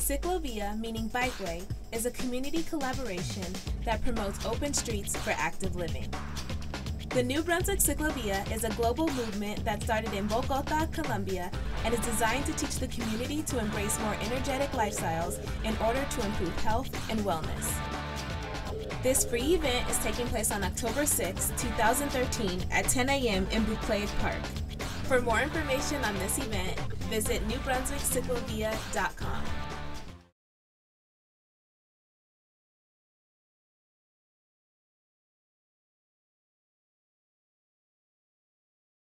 Ciclovia, meaning bikeway, is a community collaboration that promotes open streets for active living. The New Brunswick Ciclovia is a global movement that started in Bogota, Colombia, and is designed to teach the community to embrace more energetic lifestyles in order to improve health and wellness. This free event is taking place on October 6, 2013 at 10 a.m. in Buccleuch Park. For more information on this event, visit newbrunswickciclovia.com.